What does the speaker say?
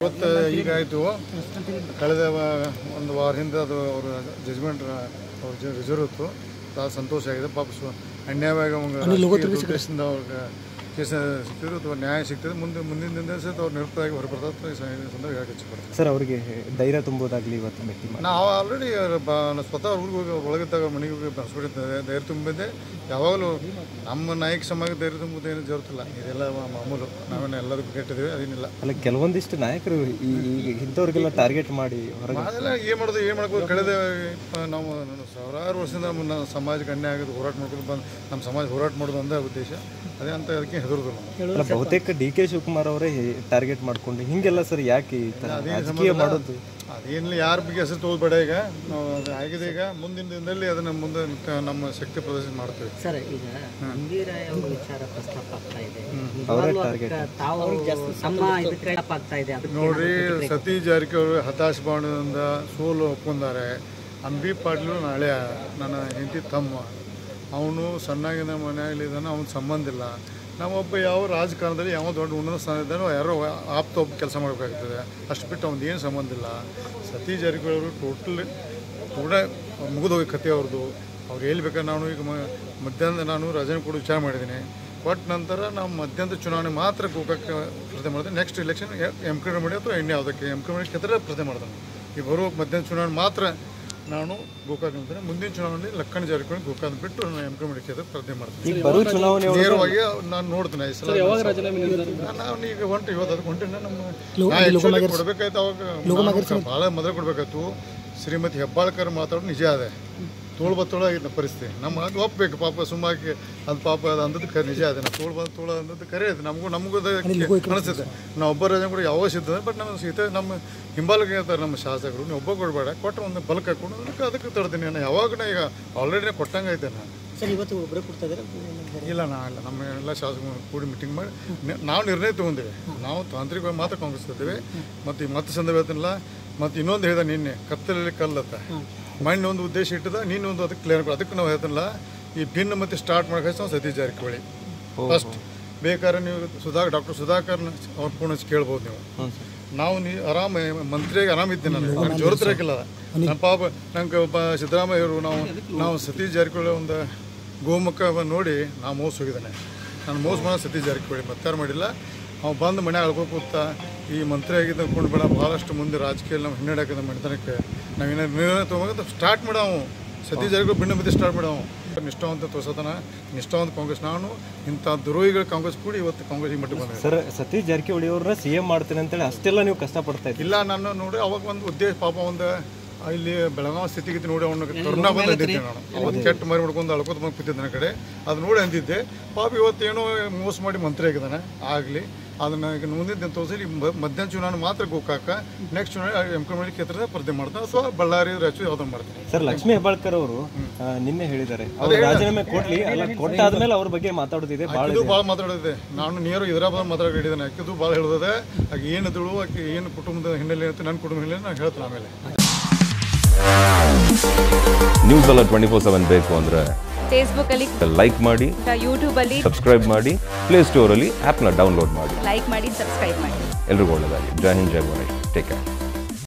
ಇವತ್ತು ಈಗಾಯಿತು ಕಳೆದ ಒಂದು ವಾರ ಹಿಂದೆ ಅದು ಅವ್ರ ಜಜ್ಮೆಂಟ್ ಅವ್ರ ರಿಸರ್ವ್ ಇತ್ತು. ಭಾಳ ಸಂತೋಷ ಆಗಿದೆ. ಪಾಪ ಅನ್ಯಾಯವಾಗಿ ಅವ್ರಿಗೆ ಕೇಸ್ ಸಿಕ್ಕಿದ್ರು ಅಥವಾ ನ್ಯಾಯ ಸಿಗ್ತದೆ ಮುಂದೆ ಮುಂದಿನ ದಿನ ಸಹ ಅವ್ರು ನಿರತವಾಗಿ ಹೊರಬರ್ತದೆ ಸಂದರ್ಭ ಯಾಕೆ ಇಚ್ಛೆಪಡ್ತೀನಿ ಸರ್ ಅವರಿಗೆ ಧೈರ್ಯ ತುಂಬುವುದಾಗಲಿ ಇವತ್ತು ಭೇಟಿ ನಾವು ಆಲ್ರೆಡಿ ಸ್ವತಃ ಊರಿಗೆ ಹೋಗಿ ಒಳಗಿದ್ದಾಗ ಮನೆಗೆ ಹೋಗಿ ಬಸ್ಬಿಟ್ಟಿದ್ದೆ ಧೈರ್ಯ ತುಂಬಿದೆ ಯಾವಾಗಲೂ ನಮ್ಮ ನಾಯಕ ಸಮಾಜ ಧೈರ್ಯ ತುಂಬುದೇನು ಜರುತ್ತಿಲ್ಲ ಇದೆಲ್ಲ ಮಾಮೂಲು. ನಾವೇನು ಎಲ್ಲರಿಗೂ ಕೆಟ್ಟಿದ್ದೀವಿ ಅದೇನಿಲ್ಲ. ಅಲ್ಲ ಕೆಲವೊಂದಿಷ್ಟು ನಾಯಕರು ಈ ಈಗ ಇಂಥವ್ರಿಗೆಲ್ಲ ಟಾರ್ಗೆಟ್ ಮಾಡಿ ಹೊರಗೆ ಅದೆಲ್ಲ ಏನು ಮಾಡೋದು ಏನು ಮಾಡ್ಬೋದು ಕಳೆದ ನಾವು ಸಾವಿರಾರು ವರ್ಷದಿಂದ ನಮ್ಮ ಸಮಾಜಕ್ಕೆ ಅನ್ಯಾಯ ಆಗೋದು ಹೋರಾಟ ಮಾಡ್ಕೊಂಡು ಬಂದು ನಮ್ಮ ಸಮಾಜ ಹೋರಾಟ ಮಾಡೋದು ಒಂದೇ ಉದ್ದೇಶ. ಅದೇ ಅಂತ ಅದಕ್ಕೆ ಬಹುತೇಕ ಡಿ ಕೆ ಶಿವಕುಮಾರ್ ಅವರೇ ಟಾರ್ಗೆಟ್ ಮಾಡ್ಕೊಂಡು ಹಿಂಗೆಲ್ಲ ಸರ್ ಯಾಕೆ ಈ ಥರ ರಾಜಕೀಯ ಮಾಡೋದು? ಅದೇನಿಲ್ಲ ಯಾರ ಬಗ್ಗೆ ಹೆಸರು ತೋಲ್ಬೇಡ ಈಗ. ನಾವು ಅದು ಆಗಿದೆ ಈಗ. ಮುಂದಿನ ದಿನದಲ್ಲಿ ಅದನ್ನ ಮುಂದೆ ನಮ್ಮ ಶಕ್ತಿ ಪ್ರದರ್ಶನ ಮಾಡ್ತೇವೆ. ಸರ್ ಈಗ ಗಂಭೀರಾಯ ಅವ್ರ ವಿಚಾರ ಪ್ರಸ್ತಾಪ ಆಗ್ತಾ ಇದೆ. ಅವರೇ ಟಾರ್ಗೆಟ್ ತಾವು ತಮ್ಮ ಇದಕ್ಕೆ ಆಗ್ತಾ ಇದೆ. ನೋಡ್ರಿ ಸತೀಶ್ ಜಾರಕಿಹೊಳಿ ಹತಾಶ ಬಾಣದಿಂದ ಸೋಲು ಒಪ್ಕೊಂಡಾರೆ. ಅಂಬಿ ಪಾಟೀಲು ನಾಳೆ ನನ್ನ ಹೆಂಡತಿ ತಮ್ಮ. ಅವನು ಸಣ್ಣಾಗಿನ ಮನೆಯಲ್ಲಿ ಇದ್ದಾನೆ ಅವನ ಸಂಬಂಧ ಇಲ್ಲ. ನಾವೊಬ್ಬ ಯಾವ ರಾಜಕಾರಣದಲ್ಲಿ ಯಾವ ದೊಡ್ಡ ಉನ್ನತ ಸ್ಥಾನ ಇದ್ದಾನೋ ಯಾರೋ ಆಪ್ತ ಒಬ್ಬ ಕೆಲಸ ಮಾಡಬೇಕಾಗ್ತದೆ. ಅಷ್ಟು ಬಿಟ್ಟು ಅವ್ನು ಏನು ಸಂಬಂಧ ಇಲ್ಲ. ಸತೀಶ್ ಜಾರಕಿಹೊಳಿ ಟೋಟಲ್ ಕೂಡ ಮುಗಿದೋಗಿ ಕತೆ ಅವ್ರದ್ದು. ಅವ್ರು ಎಲ್ಲಿ ಬೇಕಾದ್ರೆ ನಾನು ಈಗ ಮಧ್ಯಾಹ್ನದ ಮಧ್ಯಾಹ್ನ ನಾನು ರಜೆ ಕೂಡ ವಿಚಾರ ಮಾಡಿದ್ದೀನಿ. ಬಟ್ ನಂತರ ನಾವು ಮಧ್ಯಾಹ್ನದ ಚುನಾವಣೆ ಮಾತ್ರ ಗೋಕಾಕ್ ಸ್ಪರ್ಧೆ ಮಾಡಿದೆ ನೆಕ್ಸ್ಟ್ ಇಲೆಕ್ಷನ್ ಎಂ ಕೆ ಮಾಡಿ ಅಥವಾ ಎಣ್ಣೆ ಯಾವುದಕ್ಕೆ ಎಂ ಕೆ ಮಾಡಿ ಕ್ಷೇತ್ರ ಸ್ಪರ್ಧೆ ಮಾಡ್ತಾನೆ. ಈ ಬರುವ ಮಧ್ಯಾಹ್ನ ಚುನಾವಣೆ ಮಾತ್ರ ನಾನು ಗೋಕಾಕ್ ಅಂತಾನೆ ಮುಂದಿನ ಚುನಾವಣೆಯಲ್ಲಿ ಲಕ್ಕಣ ಜಾರಿಕೊಂಡು ಗೋಕಾಕ್ ಬಿಟ್ಟು ನಾನು ಎಂ ಕೆ ಮಾಡಿ ಕ್ಷೇತ್ರ ಸ್ಪರ್ಧೆ ಮಾಡ್ತೀನಿ. ನೇರವಾಗಿ ನಾನು ನೋಡ್ತೀನಿ ಈ ಸಲ ನಾನು ಈಗ ಹೊಂಟು ಇವತ್ತು ಅದಕ್ಕೆ ಹೊಂಟಿನ ನಮ್ಮ ಕೊಡ್ಬೇಕಾಯ್ತು ಅವಾಗ. ಭಾಳ ಮೊದಲು ಕೊಡ್ಬೇಕಾಯ್ತು. ಶ್ರೀಮತಿ ಹೆಬ್ಬಾಳ್ಕರ್ ಮಾತಾಡೋದು ನಿಜ ಅದೇ. ತೋಳು ಬ ತೋಳ ಆಗಿದ್ದ ಪರಿಸ್ಥಿತಿ. ನಮ್ಮ ಅದು ಒಪ್ಪಬೇಕು ಪಾಪ ಸುಮ್ಮಾಕಿ ಅದು ಪಾಪ ಅದು ಅಂದದ್ದು ನಿಜ ಅದನ್ನ ನಾವು ತೋಳು ಬಂದು ತೋಳ ಅಂದದ್ದು ಕರೆ ಇದೆ ನಮಗೂ ನಮಗೂ ಕಾಣಿಸುತ್ತೆ ಅನಿಸುತ್ತೆ ನಾವು ಒಬ್ಬ ರಾಜ ಕೂಡ ಯಾವ ಸಿದ್ಧ ಬಟ್ ನಮ್ಮ ಸೀತೆ ನಮ್ಮ ಹಿಂಬಾಲಕ್ಕೆ ಹೇಳ್ತಾರೆ ನಮ್ಮ ಶಾಸಕರು ನೀವು ಒಬ್ಬ ಕೊಡಬೇಡ ಕೊಟ್ಟರೆ ಒಂದು ಬಲಕ್ಕೆ ಹಾಕೊಂಡು ಅದಕ್ಕೆ ಅದಕ್ಕೆ ತಡ್ತೀನಿ ನಾನು. ಯಾವಾಗ ಈಗ ಆಲ್ರೆಡಿನೇ ಕೊಟ್ಟಂಗೆ ಐತೆ ನಾನು. ಸರ್ ಇವತ್ತು ಒಬ್ಬರೇ ಕೊಡ್ತಾ ಇದ್ದಾರೆ ಇಲ್ಲ ನಾ ಇಲ್ಲ. ನಮ್ಮ ಎಲ್ಲ ಶಾಸಕರು ಕೂಡಿ ಮೀಟಿಂಗ್ ಮಾಡಿ ನಾವು ನಿರ್ಣಯ ತೊಗೊಂಡಿವಿ. ನಾವು ತಾಂತ್ರಿಕವಾಗಿ ಮಾತ್ರ ಕಾಂಗ್ರೆಸ್ ಕೊಡ್ತೀವಿ. ಮತ್ತು ಈ ಮತ್ತೆ ಸಂದರ್ಭ ಮತ್ತು ಇನ್ನೊಂದು ಹೇಳಿದೆ ನಿನ್ನೆ ಕತ್ತಲಲ್ಲಿ ಕಲ್ಲತ್ತ. ಮಣ್ಣು ಒಂದು ಉದ್ದೇಶ ಇಟ್ಟದ ನೀನು ಒಂದು ಅದಕ್ಕೆ ಕ್ಲಿಯರ್ ಅದಕ್ಕೆ ನಾವು ಹೇಳ್ತಾನಲ್ಲ ಈ ಭಿನ್ನ ಮತ್ತೆ ಸ್ಟಾರ್ಟ್ ಮಾಡಿ ನಾವು ಸತೀಶ್ ಜಾರಕಿಹೊಳಿ. ಫಸ್ಟ್ ಬೇಕಾದ್ರೆ ನೀವು ಸುಧಾಕರ್ ಡಾಕ್ಟರ್ ಸುಧಾಕರ್ನ ಅವ್ರ ಫೋನ್ ಹಚ್ಚಿ ಕೇಳ್ಬೋದು ನೀವು. ನಾವು ನೀ ಆರಾಮ ಮಂತ್ರಿಯಾಗಿ ಆರಾಮ ಇದ್ದೀನಿ ನಾನು ನನಗೆ ಜೋರತಿರಕ್ಕಿಲ್ಲ ನಮ್ಮ ಪಾಪ ನಂಗೆ ಒಬ್ಬ ಸಿದ್ದರಾಮಯ್ಯ ಅವರು ನಾವು ನಾವು ಸತೀಶ್ ಜಾರಕಿಹೊಳಿ ಒಂದು ಗೋಮುಖ ನೋಡಿ ನಾವು ಮೋಸ ಹೋಗಿದ್ದಾನೆ ನಾನು ಮೋಸ ಮಾಡೋ ಸತೀಶ್ ಜಾರಕಿಹೊಳಿ ಮತ್ತಾರು ಮಾಡಿಲ್ಲ. ಅವ ಬಂದು ಮನೆ ಅಳ್ಕೋ ಕೂತ ಈ ಮಂತ್ರಿ ಆಗಿದ್ದ ಕೊಂಡು ಬೇಡ ಭಾಳಷ್ಟು ಮುಂದೆ ರಾಜಕೀಯ ನಾವು ಹಿನ್ನಡೆ ಹಾಕಿದ ಮನೆತನಕ್ಕೆ ನಾವೇನಾದ್ರು ನಿರ್ಣಯ ತೊಗೊಂಡು ಸ್ಟಾರ್ಟ್ ಮಾಡವು. ಸತಿ ಜರಿಗೂ ಬಿಣ್ಣ ಬಿದ್ದು ಸ್ಟಾರ್ಟ್ ಮಾಡವು. ನಿಷ್ಠಾವಂತ ತೋರ್ಸತನ ನಿಷ್ಠಾವಂತ ಕಾಂಗ್ರೆಸ್ ನಾನು ಇಂಥ ದುರೋಹಿಗಳು ಕಾಂಗ್ರೆಸ್ ಕೂಡಿ ಇವತ್ತು ಕಾಂಗ್ರೆಸ್ ಮಟ್ಟ ಮಟ್ಟಿಗೆ ಬಂದಿದೆ. ಸರ್ ಸತೀಶ್ ಜಾರಕಿಹೊಳಿ ಅವ್ರನ್ನ ಸಿ ಎಂ ಮಾಡ್ತೀನಿ ಅಂತೇಳಿ ಅಷ್ಟೆಲ್ಲ ನೀವು ಕಷ್ಟಪಡ್ತಾ ಪಡ್ತಾ ಇಲ್ಲ ನಾನು ನೋಡಿ ಅವಾಗ ಒಂದು ಉದ್ದೇಶ ಪಾಪ ಒಂದು ಇಲ್ಲಿ ಬೆಳಗಾವಿ ಸ್ಥಿತಿಗತಿ ನೋಡಿ ಅವನ ಕರುಣ ಬಂದು ಅಂದಿದ್ದೆ ನಾನು. ಅವತ್ತು ಕೆಟ್ಟ ಮರಿ ಮಾಡ್ಕೊಂಡು ಅಳ್ಕೋತ ಬಂದು ಕೂತಿದ್ದೆ ನನ್ನ ಕಡೆ. ಅದು ನೋಡಿ ಅಂದಿದ್ದೆ. ಪಾಪ ಇವತ್ತೇನೋ ಮೋಸ ಮಾಡಿ ಮಂತ್ರಿ ಆಗಿದ್ದಾನೆ. ಆಗಲಿ. ಅದನ್ನ ಈಗ ಮುಂದಿನ ದಿನ ತೋರಿಸಿ ಈ ಮ- ಮಧ್ಯಾಹ್ನ ಚುನಾವಣೆ ಮಾತ್ರ ಗೋಕಾಕ ನೆಕ್ಸ್ಟ್ ಚುನಾವಣೆ ಎಂ ಕಮಡಿ ಕ್ಷೇತ್ರದ ಸ್ಪರ್ಧೆ ಮಾಡ್ತಾರೆ. ಅಥವಾ ಬಳ್ಳಾರಿ ರಾಯಚೂರು ಯಾವ್ದನ್ನು ಮಾಡ್ತಾರೆ. ಸರ್ ಲಕ್ಷ್ಮೀ ಹೆಬ್ಬಾಳ್ಕರ್ ಅವರು ನಿನ್ನೆ ಹೇಳಿದ್ದಾರೆ. ಅವ್ರು ರಾಜೀನಾಮೆ ಕೊಡ್ಲಿ ಅಲ್ಲ ಕೊಟ್ಟಾದ್ಮೇಲೆ ಅವ್ರ ಬಗ್ಗೆ ಮಾತಾಡೋದಿದೆ ಭಾಳ ಇದು. ಭಾಳ ಮಾತಾಡೋದಿದೆ. ನಾನು ನೇರು ಹೈದರಾಬಾದ್ ಮಾತಾಡಿದ್ದೇನೆ ಆಕಿದು ಭಾಳ ಹೇಳಿದೆ ಆಕೆ ಏನು ತಿಳು ಆಕೆ ಏನು ಕುಟುಂಬದ ಹಿನ್ನೆಲೆ ಅಂತ ನನ್ನ ಕುಟುಂಬ ಹಿನ್ನೆಲೆ ನಾನು ಹೇಳ್ತೀನಿ ಆಮೇಲೆ. ನ್ಯೂಸ್ ಎಲ್ಲ ಟ್ವೆಂಟಿ ಫೋರ್ ಸೆವೆನ್ ಬೇಕು ಅಂದರೆ ಫೇಸ್ಬುಕ್ ಅಲ್ಲಿ ಲೈಕ್ ಮಾಡಿ ಯೂಟ್ಯೂಬ್ ಅಲ್ಲಿ ಸಬ್ಸ್ಕ್ರೈಬ್ ಮಾಡಿ ಪ್ಲೇಸ್ಟೋರಲ್ಲಿ ಆ್ಯಪ್ನ ಡೌನ್ಲೋಡ್ ಮಾಡಿ. ಲೈಕ್ ಮಾಡಿ ಸಬ್ಸ್ಕ್ರೈಬ್ ಮಾಡಿ. ಎಲ್ರಿಗೂ ಒಳ್ಳೆಯದಾಗಿ ಜೈ ಹಿಂದ್ ಜೈ ಭಾರತ್ ಟೇಕ್ ಕೇರ್